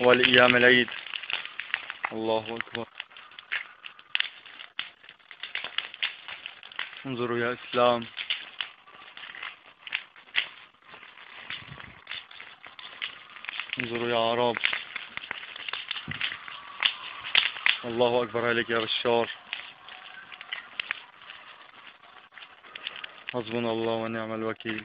والأيام العيد. الله أكبر. انظروا يا إسلام. انظروا يا عرب. الله أكبر عليك يا بشار. حسبنا الله ونعم الوكيل.